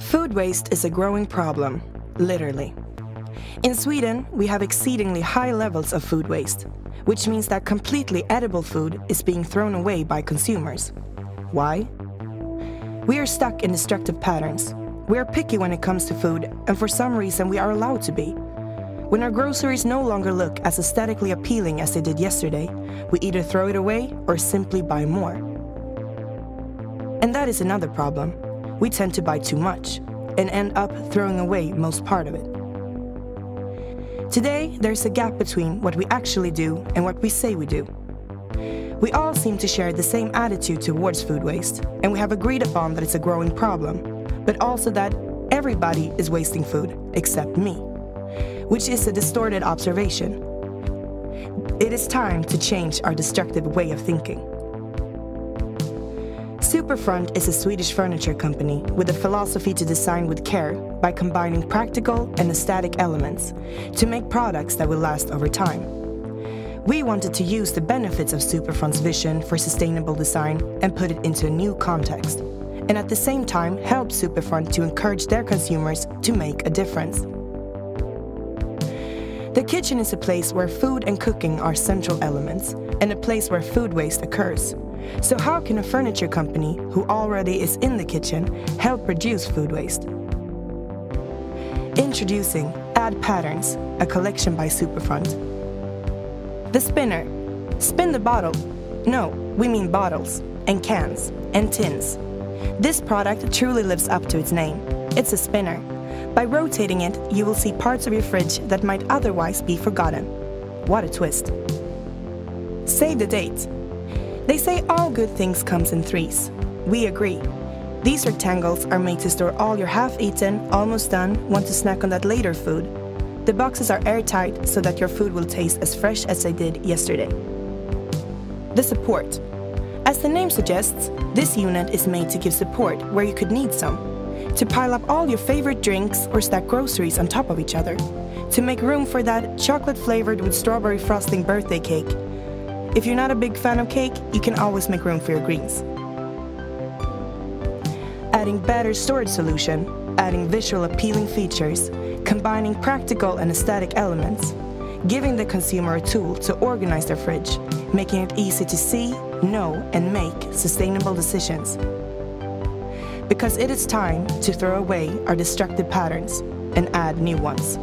Food waste is a growing problem, literally. In Sweden, we have exceedingly high levels of food waste, which means that completely edible food is being thrown away by consumers. Why? We are stuck in destructive patterns. We are picky when it comes to food, and for some reason we are allowed to be. When our groceries no longer look as aesthetically appealing as they did yesterday, we either throw it away or simply buy more. And that is another problem. We tend to buy too much and end up throwing away most part of it. Today, there's a gap between what we actually do and what we say we do. We all seem to share the same attitude towards food waste, and we have agreed upon that it's a growing problem, but also that everybody is wasting food except me, which is a distorted observation. It is time to change our destructive way of thinking. Superfront is a Swedish furniture company with a philosophy to design with care by combining practical and aesthetic elements to make products that will last over time. We wanted to use the benefits of Superfront's vision for sustainable design and put it into a new context, and at the same time help Superfront to encourage their consumers to make a difference. The kitchen is a place where food and cooking are central elements, and a place where food waste occurs. So how can a furniture company who already is in the kitchen help reduce food waste? Introducing Add Patterns, a collection by Superfront. The spinner. Spin the bottle. No, we mean bottles, and cans, and tins. This product truly lives up to its name. It's a spinner. By rotating it, you will see parts of your fridge that might otherwise be forgotten. What a twist. Save the date. They say all good things comes in threes. We agree. These rectangles are made to store all your half-eaten, almost done, want to snack on that later food. The boxes are airtight so that your food will taste as fresh as they did yesterday. The support. As the name suggests, this unit is made to give support where you could need some. To pile up all your favorite drinks or stack groceries on top of each other. To make room for that chocolate flavored with strawberry frosting birthday cake if you're not a big fan of cake, you can always make room for your greens. Adding better storage solution, adding visual appealing features, combining practical and aesthetic elements, giving the consumer a tool to organize their fridge, making it easy to see, know, and make sustainable decisions. Because it is time to throw away our destructive patterns and add new ones.